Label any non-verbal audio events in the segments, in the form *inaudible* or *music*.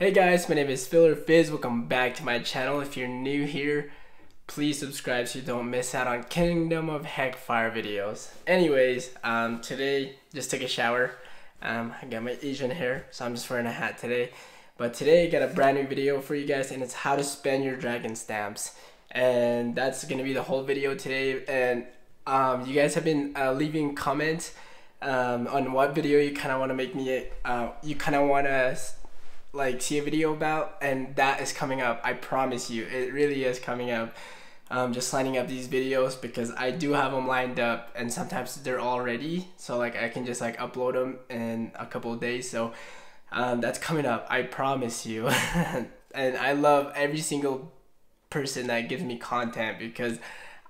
Hey guys, my name is Filler Fizz. Welcome back to my channel. If you're new here, please subscribe so you don't miss out on Kingdom of Heckfire videos. Anyways, um, today just took a shower. Um, I got my Asian hair, so I'm just wearing a hat today. But today I got a brand new video for you guys, and it's how to spend your dragon stamps. And that's gonna be the whole video today. And um, you guys have been uh, leaving comments um, on what video you kind of want to make me. Uh, you kind of want to like see a video about and that is coming up i promise you. It really is coming up. Um, just lining up these videos because i do have them lined up and sometimes they're all ready so like i can just like upload them in a couple of days. So um, that's coming up i promise you. *laughs* And i love every single person that gives me content because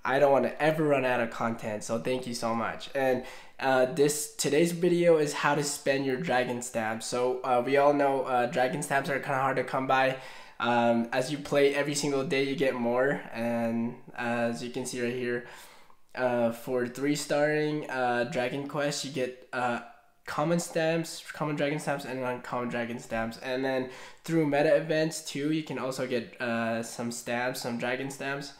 I don't want to ever run out of content. So thank you so much. And uh, this today's video is how to spend your dragon stamps. So uh, we all know uh, dragon stamps are kind of hard to come by. Um, as you play every single day, you get more. And as you can see right here, uh, for three starring uh, Dragon Quest, you get uh, common stamps, common dragon stamps, and uncommon dragon stamps. And then through meta events too, you can also get some stamps, some dragon stamps.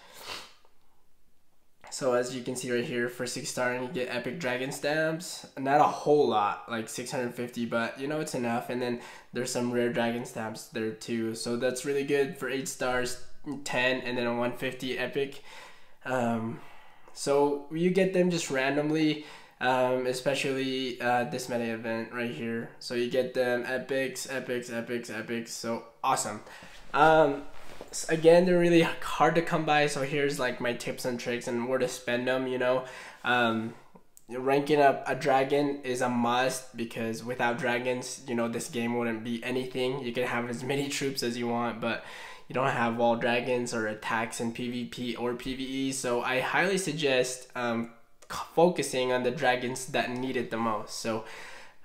So as you can see right here, for 6 star you get epic dragon stamps. Not a whole lot, like 650, but you know it's enough. And then there's some rare dragon stamps there too. So that's really good for 8 stars, 10, and then a 150 epic. Um, so you get them just randomly, um, especially uh, this meta event right here. So you get them epics, epics, epics, epics. So awesome. Um, again they're really hard to come by so here's like my tips and tricks and where to spend them you know? Um, ranking up a dragon is a must because without dragons you know this game wouldn't be anything. You can have as many troops as you want but you don't have wall dragons or attacks in pvp or pve so i highly suggest um, focusing on the dragons that need it the most. So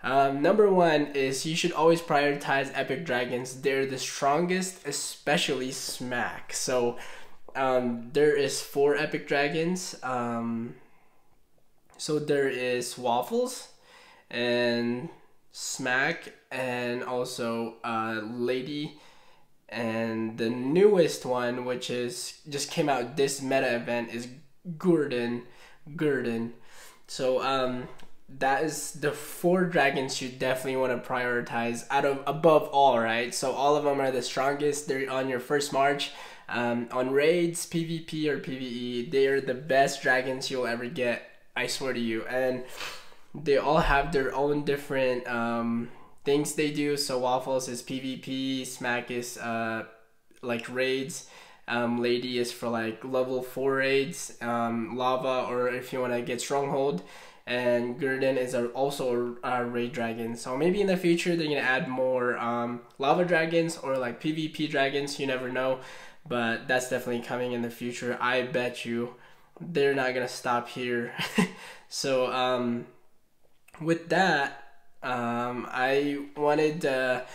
um, number one is you should always prioritize epic dragons. They're the strongest, especially Smack. So um, there is four epic dragons. Um, so there is Waffles and Smack and also uh, Lady and the newest one which is just came out this meta event is Gurdon Gurdon so um that is the four dragons you definitely want to prioritize out of above all right? So all of them are the strongest. They're on your first march. Um, on raids pvp or pve they are the best dragons you'll ever get i swear to you. And they all have their own different um, things they do. So waffles is pvp smack is uh, like raids. Um, lady is for like level 4 raids. Um, lava or if you want to get stronghold and Gurdon is a, also a, raid dragon. So maybe in the future they're gonna add more um, lava dragons or like PvP dragons. You never know, but that's definitely coming in the future. I bet you they're not gonna stop here. *laughs* so um, with that, um, I wanted to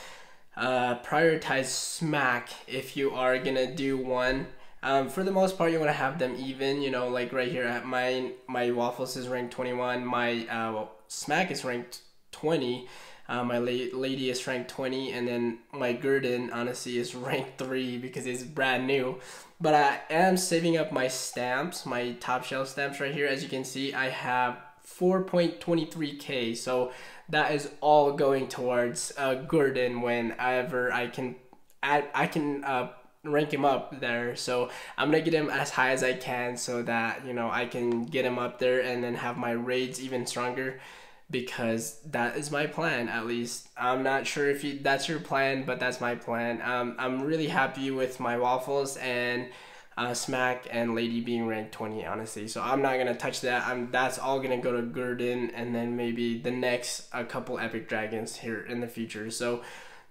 uh, prioritize Smack if you are gonna do one um, for the most part, you want to have them even. You know, like right here, my my waffles is ranked 21. My uh, smack is ranked 20. Uh, my la- lady is ranked 20, and then my Gurdon honestly is *laughs* ranked 3 because it's brand new. But I am saving up my stamps, my top shelf stamps right here. As you can see, I have 4.23k, so that is all going towards uh, Gurdon whenever I can add, I can uh, rank him up there. So I'm gonna get him as high as I can so that you know I can get him up there and then have my raids even stronger because that is my plan at least. I'm not sure if you, that's your plan, but that's my plan. Um, I'm really happy with my waffles and uh, Smack and Lady being ranked 20 honestly. So I'm not gonna touch that. I'm that's all gonna go to Gurdon and then maybe the next a couple epic dragons here in the future. So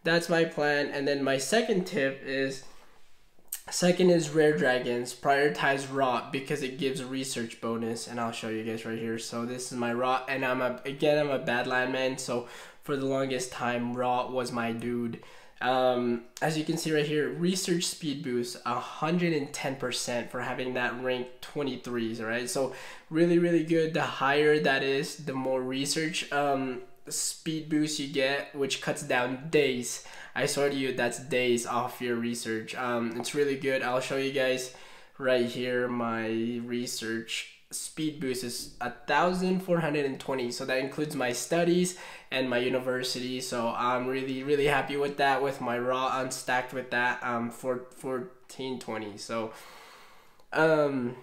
that's my plan. And then my second tip is Second is Rare Dragons. Prioritize Rot because it gives a research bonus, and I'll show you guys right here. So this is my Rot, and I'm a again I'm a Badland so for the longest time Rot was my dude. Um, as you can see right here, research speed boost 110% for having that rank 23s, right? So really, really good. The higher that is, the more research um, speed boost you get, which cuts down days. I swear to you, that's days off your research. Um, it's really good. I'll show you guys right here my research speed boost is a thousand four hundred and twenty so that includes my studies and my university so i'm really really happy with that with my raw unstacked with that um for 1420 so um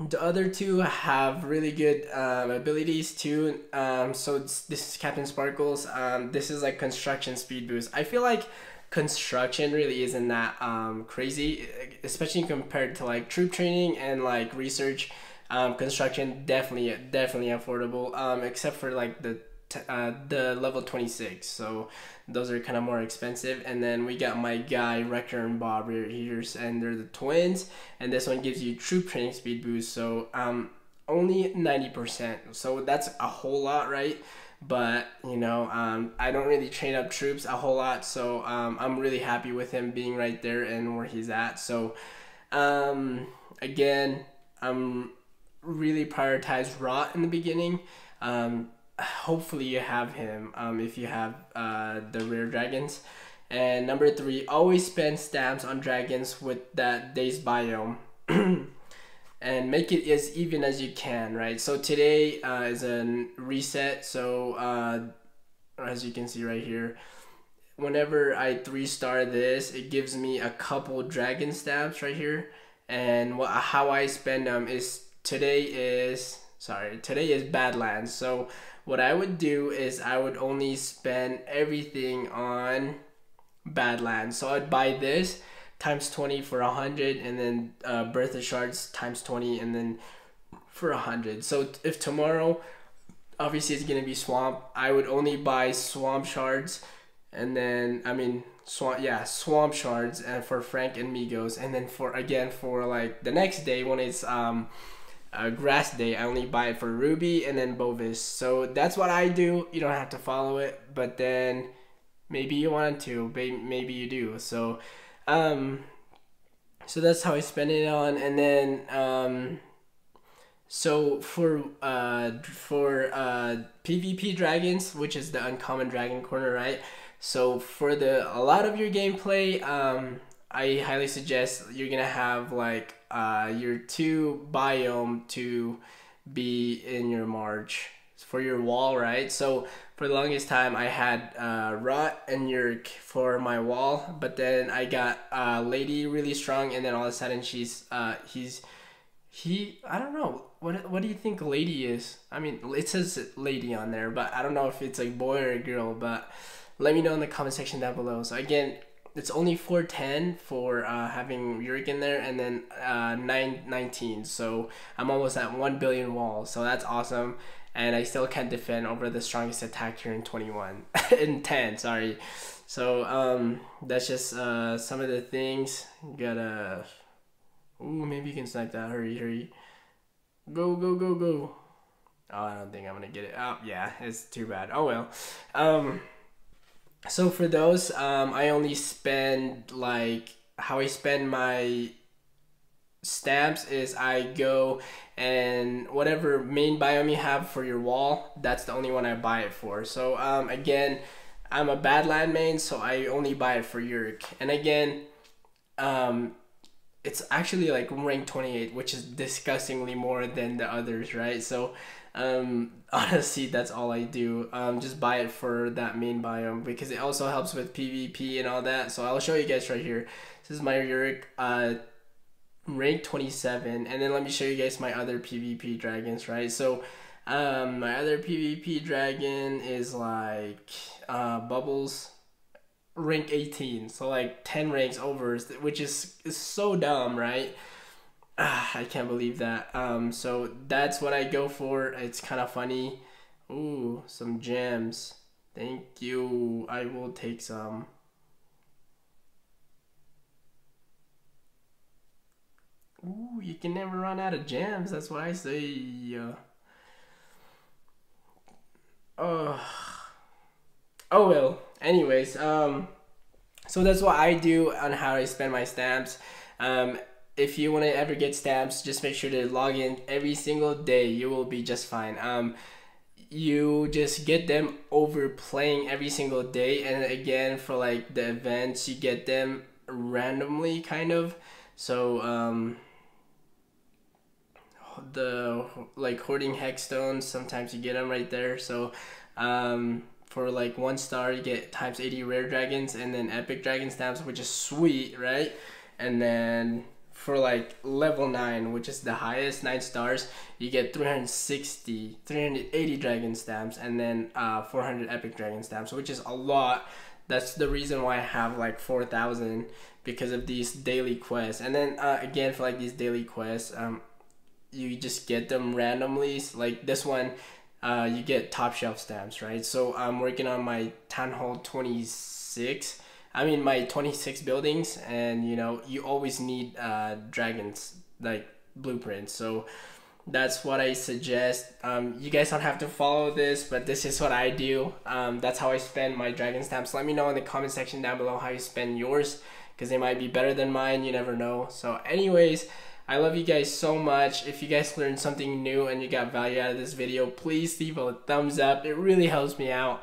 the other two have really good um, abilities too. Um, so this is Captain Sparkles. Um, this is like construction speed boost. I feel like construction really isn't that um, crazy, especially compared to like troop training and like research. Um, construction definitely definitely affordable, um, except for like the uh, the level 26 so those are kind of more expensive. And then we got my guy Rector and Bob here and they're the twins. And this one gives you troop training speed boost so um only 90% so that's a whole lot right? But you know um, I don't really train up troops a whole lot so um, I'm really happy with him being right there and where he's at. So um, again I'm really prioritized rot in the beginning. Um, hopefully you have him um, if you have uh, the rare dragons. And number three, always spend stamps on dragons with that day's biome. *clears throat* and make it as even as you can, right? So today uh, is a reset. So uh, as you can see right here, whenever I three star this, it gives me a couple dragon stamps right here. And what, how I spend them is today is sorry today is Badlands. So what I would do is I would only spend everything on Badlands. So I'd buy this times 20 for 100 and then uh, Birth of Shards times 20 and then for 100. So if tomorrow obviously it's going to be Swamp, I would only buy Swamp Shards and then I mean swamp yeah swamp shards and for frank and migos and then for again for like the next day when it's um uh, grass day, I only buy it for Ruby and then Bovis. So that's what I do. You don't have to follow it, but then maybe you want to, maybe you do. So, um, so that's how I spend it on, and then um, so for uh for uh PvP dragons, which is the uncommon dragon corner, right? So for the a lot of your gameplay, um, I highly suggest you're gonna have like uh, your two biome to be in your march for your wall, right? So for the longest time, I had uh, Rot and Yurk for my wall, but then I got uh, Lady really strong, and then all of a sudden she's uh, he's he I don't know what what do you think Lady is? I mean, it says Lady on there, but I don't know if it's a boy or girl. But let me know in the comment section down below. So again, it's only 410 for uh, having Uric in there and then uh, 919 so I'm almost at 1 billion walls so that's awesome. And I still can't defend over the strongest attack here in 21 *laughs* in 10 sorry. So um, that's just uh, some of the things. You gotta ooh maybe you can snipe that. Hurry hurry. Go go go go. Oh I don't think I'm gonna get it. Oh yeah it's too bad. Oh well. Um so for those, um, I only spend like how I spend my stamps is I go and whatever main biome you have for your wall, that's the only one I buy it for. So um, again, I'm a Badland main, so I only buy it for Yurk. And again, um, it's actually like rank 28, which is disgustingly more than the others, right? So um, *laughs* honestly, that's all I do. Um, just buy it for that main biome because it also helps with PvP and all that. So I'll show you guys right here. This is my Uric uh, rank 27. And then let me show you guys my other PvP dragons, right? So um, my other PvP dragon is like uh, Bubbles rank 18. So like 10 ranks over, which is, is so dumb, right? Ah, I can't believe that. Um, so that's what I go for. It's kind of funny. Ooh, some gems. Thank you. I will take some. Ooh, you can never run out of gems. That's what I say. Uh, oh. oh well. Anyways, um, so that's what I do on how I spend my stamps. Um, if you want to ever get stamps, just make sure to log in every single day. You will be just fine. Um, you just get them over playing every single day and again for like the events you get them randomly kind of so um the like hoarding hexstones sometimes you get them right there so um for like one star you get times 80 rare dragons and then epic dragon stamps which is sweet right and then for like level 9 which is the highest 9 stars you get 360 380 dragon stamps and then uh, 400 epic dragon stamps which is a lot. That's the reason why i have like 4000 because of these daily quests. And then uh, again for like these daily quests um, you just get them randomly. Like this one uh, you get top shelf stamps right? So i'm working on my town hall 26 I mean my 26 buildings, and you know you always need uh, dragons like blueprints. So that's what I suggest. Um, you guys don't have to follow this, but this is what I do. Um, that's how I spend my dragon stamps. Let me know in the comment section down below how you spend yours, because they might be better than mine. You never know. So, anyways. I love you guys so much. If you guys learned something new and you got value out of this video, please leave a thumbs up. It really helps me out.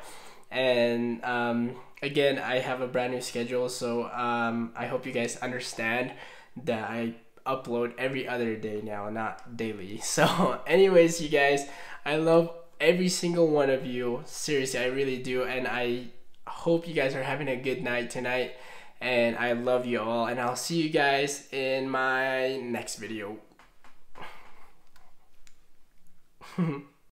And um, again, I have a brand new schedule, so um, I hope you guys understand that I upload every other day now, not daily. *laughs* So, anyways, you guys, I love every single one of you. Seriously, I really do, and I hope you guys are having a good night tonight. And I love you all, and I'll see you guys in my next video. *laughs*